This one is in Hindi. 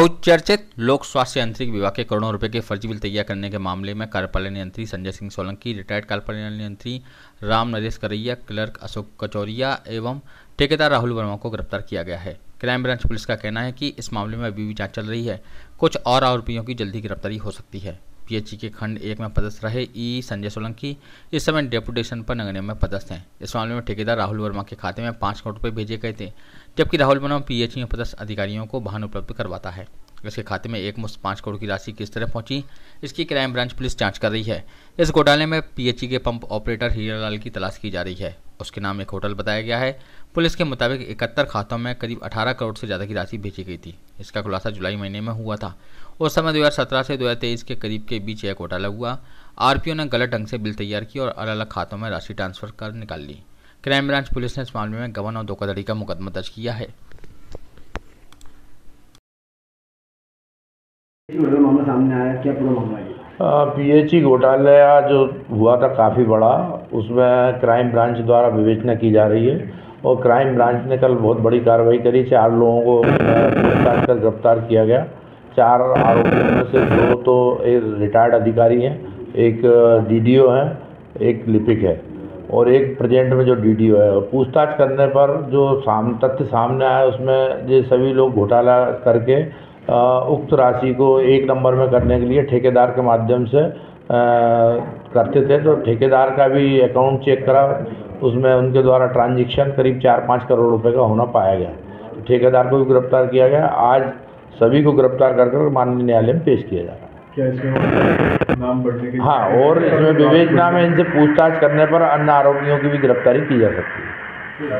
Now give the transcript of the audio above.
बहुचर्चित लोक स्वास्थ्य यांत्रिक विभाग के करोड़ों रुपए के फर्जी बिल तैयार करने के मामले में कार्यपालन यंत्री संजय सिंह सोलंकी, रिटायर्ड कार्यपालन यंत्री राम नरेश करैया क्लर्क अशोक कचौरिया एवं ठेकेदार राहुल वर्मा को गिरफ़्तार किया गया है। क्राइम ब्रांच पुलिस का कहना है कि इस मामले में अभी भी जाँच चल रही है। कुछ और आरोपियों की जल्दी गिरफ्तारी हो सकती है। पीएचई के खंड एक में पदस्थ रहे ई संजय सोलंकी। इस समय डेपुटेशन पर नगण्य में पदस्थ हैं। इस मामले में ठेकेदार राहुल वर्मा के खाते में पाँच करोड़ रुपए भेजे गए थे, जबकि राहुल वर्मा पीएचई में पदस्थ अधिकारियों को वाहन उपलब्ध करवाता है। इसके खाते में एक मुश्त पाँच करोड़ की राशि किस तरह पहुँची, इसकी क्राइम ब्रांच पुलिस जाँच कर रही है। इस घोटाले में पीएचई के पंप ऑपरेटर हीरालाल की तलाश की जा रही है। उसके नाम एक होटल बताया गया है। पुलिस के मुताबिक इकहत्तर खातों में करीब 18 करोड़ से ज़्यादा की राशि भेजी गई थी। इसका खुलासा जुलाई महीने में हुआ था। उस समय 2017 से 2023 के करीब के बीच यह घोटाला हुआ। आरपीओ ने गलत ढंग से बिल तैयार की और अलग अलग खातों में राशि ट्रांसफ़र कर निकाल ली। क्राइम ब्रांच पुलिस ने इस मामले में गबन और धोखाधड़ी का मुकदमा दर्ज किया है। सामने आया क्या पूरा मामला है पीएचई घोटाला जो हुआ था काफ़ी बड़ा। उसमें क्राइम ब्रांच द्वारा विवेचना की जा रही है। और क्राइम ब्रांच ने कल बहुत बड़ी कार्रवाई करी। चार लोगों को पूछताछ कर, गिरफ़्तार किया गया। चार आरोपियों में से दो तो एक रिटायर्ड अधिकारी हैं, एक डीडीओ हैं, एक लिपिक है। और एक प्रेजेंट में जो डीडीओ है पूछताछ करने पर जो साम, तथ्य सामने आया उसमें ये सभी लोग घोटाला करके उक्त राशि को एक नंबर में करने के लिए ठेकेदार के माध्यम से करते थे तो ठेकेदार का भी अकाउंट चेक करा उसमें उनके द्वारा ट्रांजेक्शन करीब चार पाँच करोड़ रुपए का होना पाया गया। तो ठेकेदार को भी गिरफ़्तार किया गया। आज सभी को गिरफ़्तार कर कर माननीय न्यायालय में पेश किया जा रहा है। क्या इसमें नाम बढ़ने के हाँ और इसमें विवेचना में इनसे पूछताछ करने पर अन्य आरोपियों की भी गिरफ्तारी की जा सकती है।